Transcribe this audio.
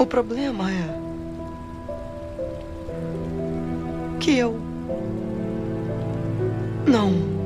O problema é que eu não